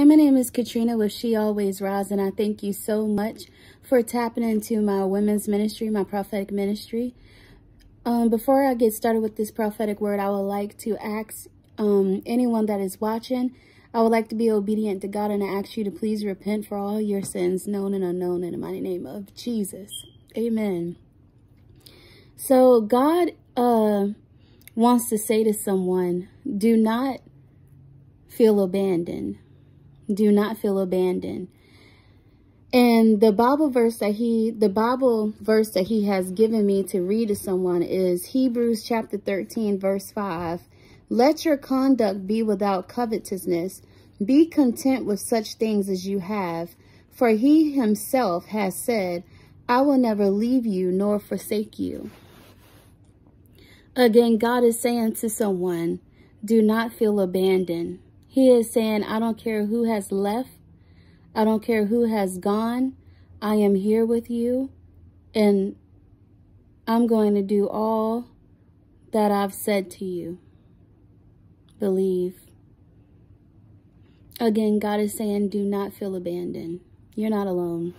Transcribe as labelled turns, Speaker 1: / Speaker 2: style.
Speaker 1: Hi, my name is Katrina with She Always Rise, and I thank you so much for tapping into my women's ministry, my prophetic ministry. Um, before I get started with this prophetic word, I would like to ask um, anyone that is watching, I would like to be obedient to God and I ask you to please repent for all your sins, known and unknown, in the mighty name of Jesus. Amen. So God uh, wants to say to someone, do not feel abandoned. Do not feel abandoned. And the Bible verse that he, the Bible verse that he has given me to read to someone is Hebrews chapter 13, verse 5. Let your conduct be without covetousness. Be content with such things as you have. For he himself has said, I will never leave you nor forsake you. Again, God is saying to someone, do not feel abandoned. He is saying, I don't care who has left. I don't care who has gone. I am here with you. And I'm going to do all that I've said to you. Believe. Again, God is saying, do not feel abandoned. You're not alone.